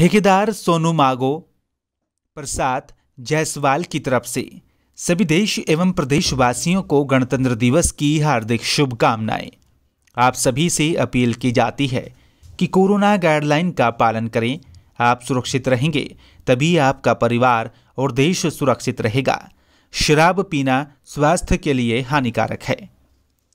ठेकेदार सोनू मागो, प्रसाद जायसवाल की तरफ़ से। सभी देश एवं प्रदेशवासियों को गणतंत्र दिवस की हार्दिक शुभकामनाएँ। आप सभी से अपील की जाती है कि कोरोना गाइडलाइन का पालन करें। आप सुरक्षित रहेंगे, तभी आपका परिवार और देश सुरक्षित रहेगा। शराब पीना स्वास्थ्य के लिए हानिकारक है।